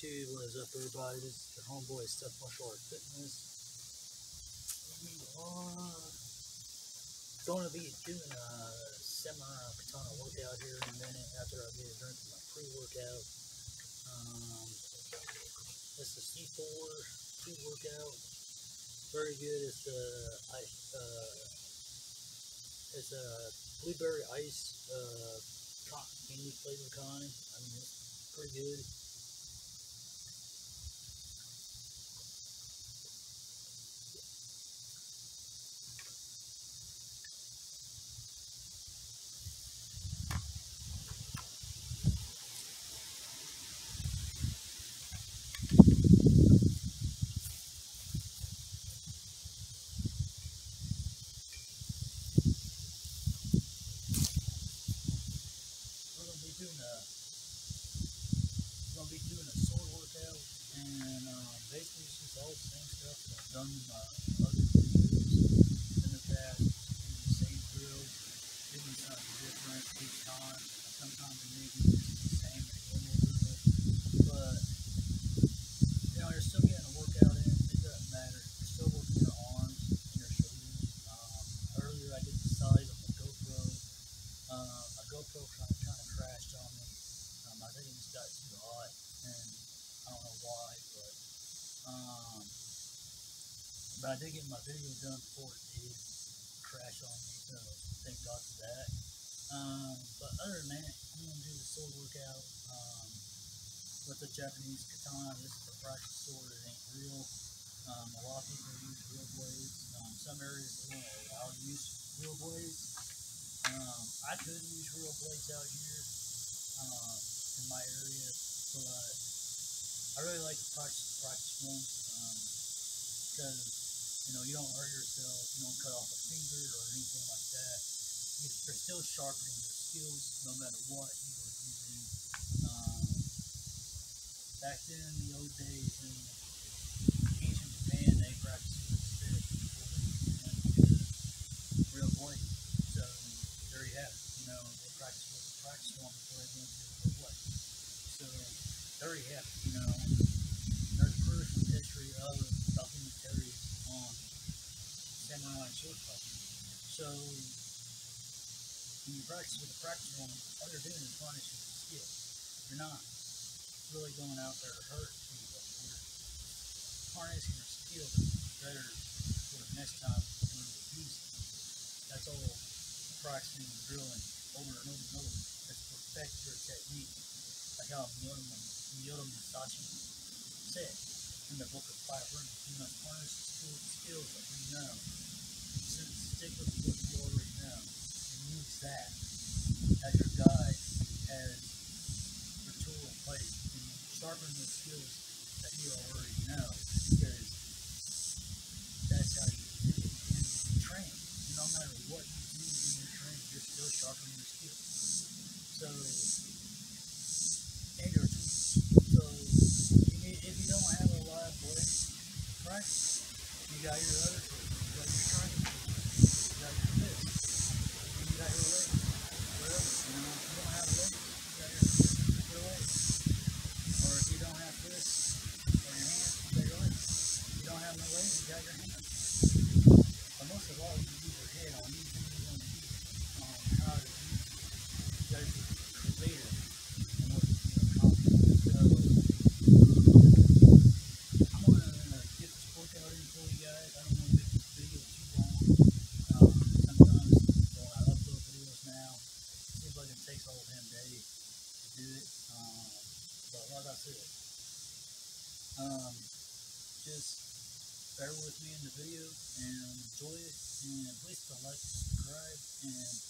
YouTube, what is up everybody? This is your homeboy Seth Martial Art Fitness. We are going to be doing a semi katana workout here in a minute after I get a drink of my pre-workout. Um, this is C4 pre-workout. Very good. It's I uh, it's a blueberry ice uh, candy flavor kind. I mean, it's pretty good. we're gonna be doing a gonna be doing a sword workout and uh, basically it's just all the same stuff that I've done in my other videos in the past. Do the same drills, doing something different each time. Sometimes it may be just the same as normal drill, but you know you're still getting a workout in. It doesn't matter. You're still working your arms and your shoulders. Um, earlier I did the side of the GoPro uh, a GoPro kind of, kind of crashed on me. Um, I think it just got too hot, and I don't know why, but um, but I did get my video done before it did crash on me, so thank God for that. Um, but other than that, I'm gonna do the sword workout um, with the Japanese katana. This is a practice sword; it ain't real. Um, a lot of people use real blades. Um, some areas they won't allow to use real blades. Um, I could use real blades out here uh, in my area, but I really like to practice practice ones because you know you don't hurt yourself, you don't cut off a finger or anything like that. You, you're still sharpening your skills no matter what you are using. Um, back then, in the old days in ancient Japan, they practiced with spit before they went to real blade. So there you have it. You know, they practice with the practice one before they went to the what. So there you have it. You know, there's proof in history of documentaries on fighting. So when you practice with a practice one, all you're doing is harnessing your skill. You're not really going out there to hurt people. You're harnessing your skill better for the next time when you use it. That's all practicing and drilling over and over and over. That's perfect your technique. Like how Miyoto, Miyoto Musashi said in the book of five rings, you must harness the skill- skills that we know. Stick stick with what you already know and use that as your guide, as your tool of place, and sharpen the skills that you already know because that's how you, you train. No matter what you do in your training, you're still sharpening your skills. So, and your tools. So, you need, if you don't have a lot of blades, practice. You got your other. You got your training. You got your fist. You got your legs. Whatever. You know, if you don't have legs, you got your, your legs. Or if you don't have fists or your hands, you got your legs. If you don't have no legs, you got your hands. But most of all, you use your head on you want um, to do. On how to use it. You gotta be creative in order to accomplish. So, I'm gonna get this workout in for you guys. I don't want to make this video too long. Um, sometimes when I upload videos now, it seems like it takes all damn day to do it. Um, but like I said, um, just bear with me in the video and enjoy it. And please like, subscribe, and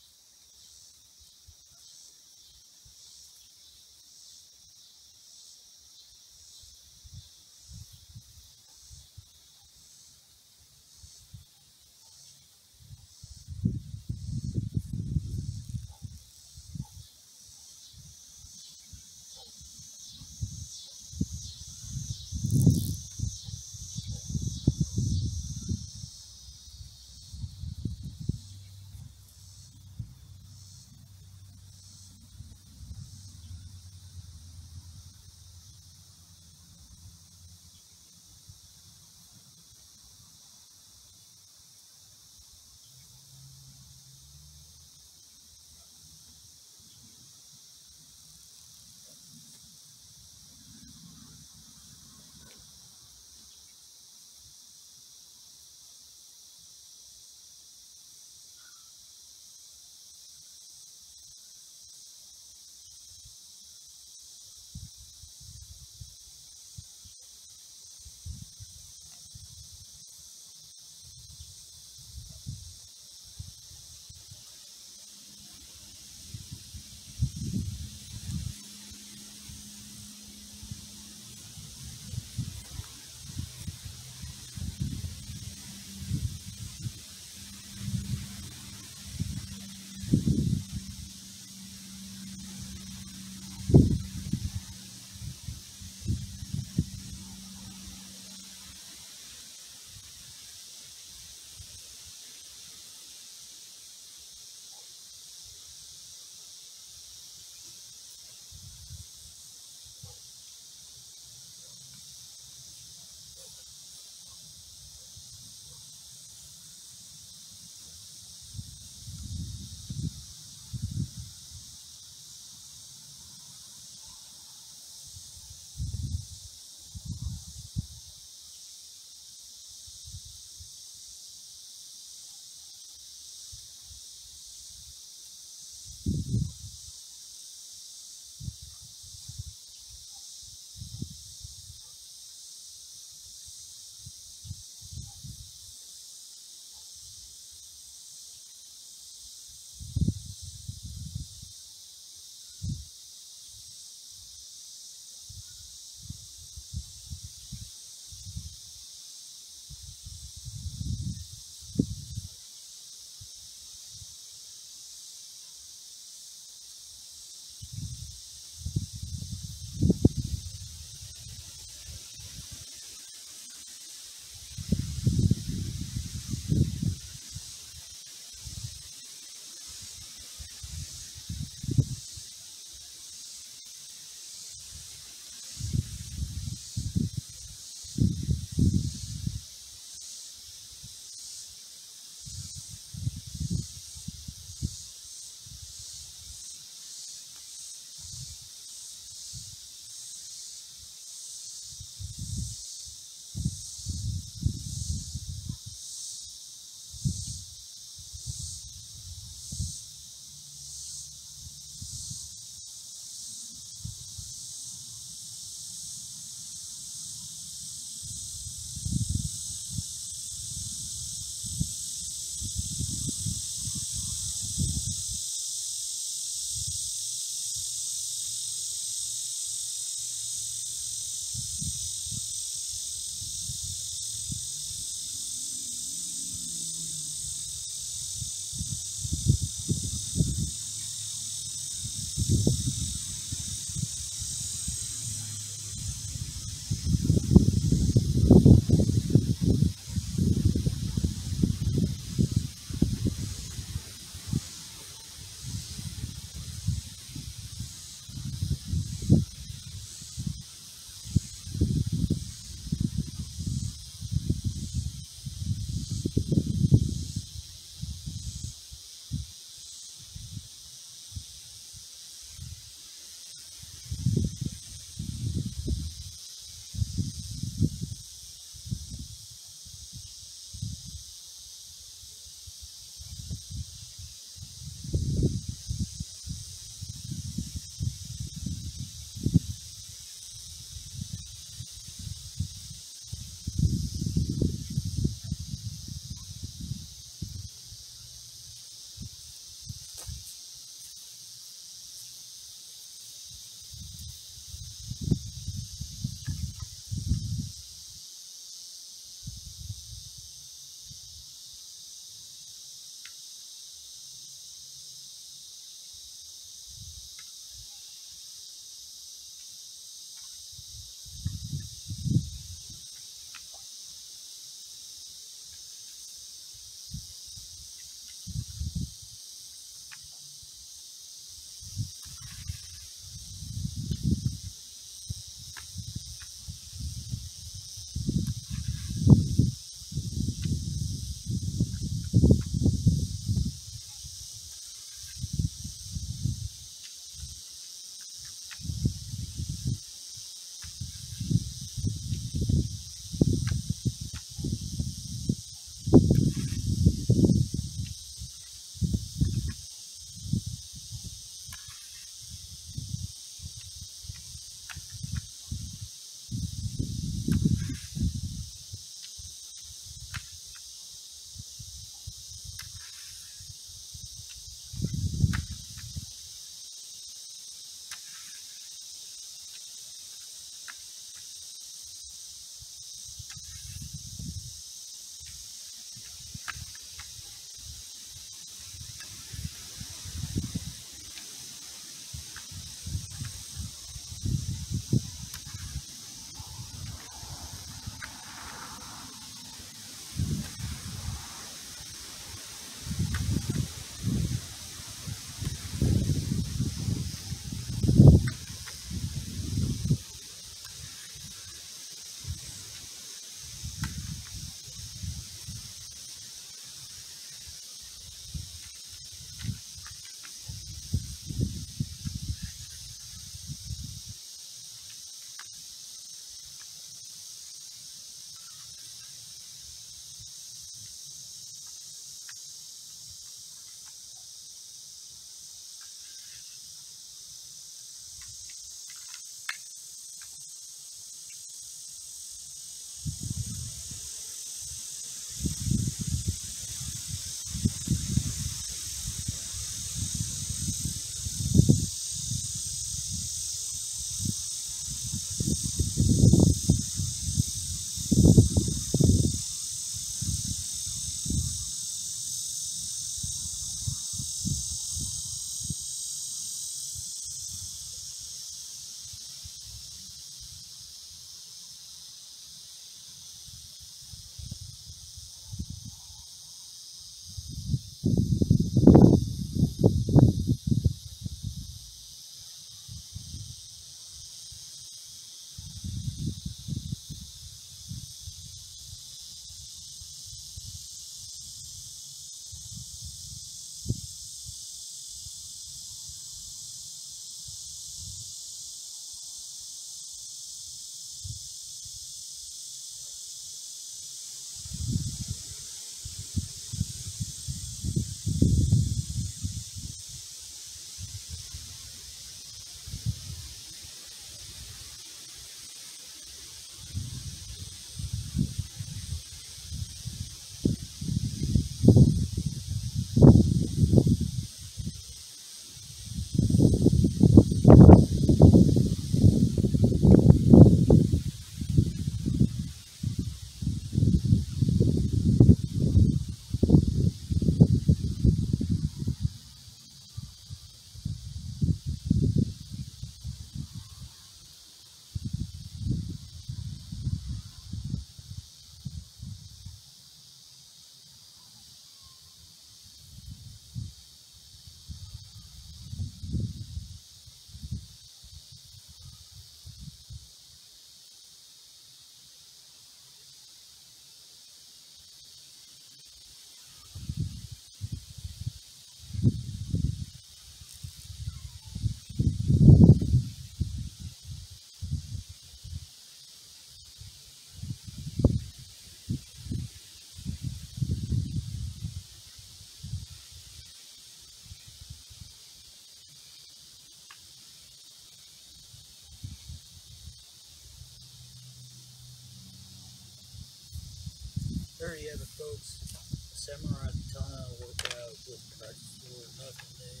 there you have it, folks. Samurai katana workout with practice for nothing new,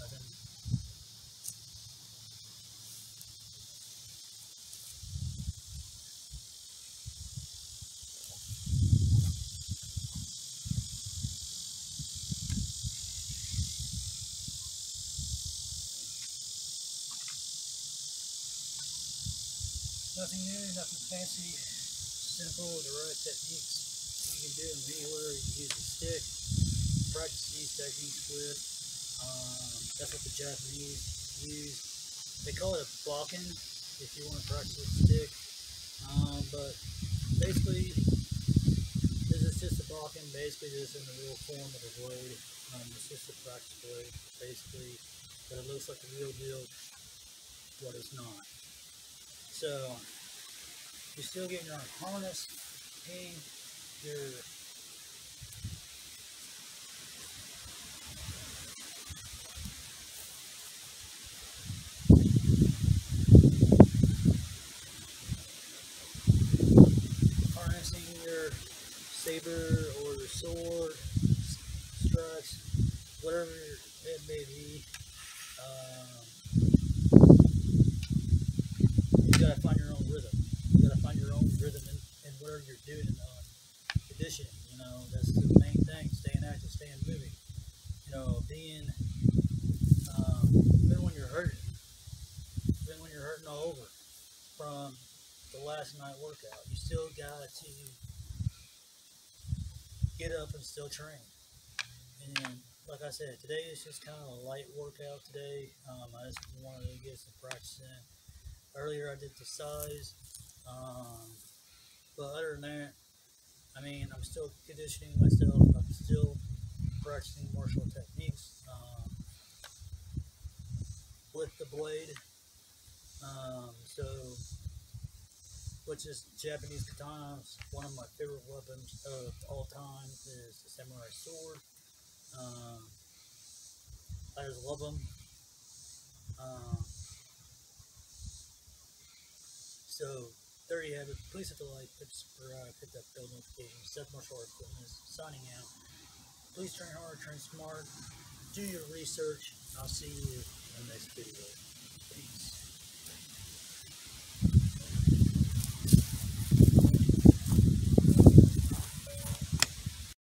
nothing. Nothing new, nothing fancy, simple, the right techniques do. You use a stick, practice these techniques with. Um, that's what the Japanese use. They call it a bokken if you want to practice with a stick. Um, but basically, this is just a bokken. Basically, this is in the real form of a blade. Um, it's just a practice blade, basically, but it looks like the real deal, but it's not. So, you're still getting your harness, and your harnessing your saber or your sword, struts, whatever it may be. Um, you gotta find your own rhythm. You gotta find your own rhythm in, in whatever you're doing in um, conditioning. You know, that's the main thing. Staying active, staying moving. You know, being um, even when you're hurting, even when you're hurting all over from the last night workout, you still got to get up and still train. And like I said, today is just kind of a light workout today. Um, I just wanted to get some practice in. Earlier I did the size, um, but other than that, I mean, I'm still conditioning myself. I'm still practicing martial techniques um, with the blade. Um, so, which is Japanese katanas. One of my favorite weapons of all time is the samurai sword. Um, I just love them. Um, so there you have it. Please hit the like, hit subscribe, hit that bell notification. Seth Martial Arts Fitness signing out. Please train hard, train smart, do your research. I'll see you in the next video.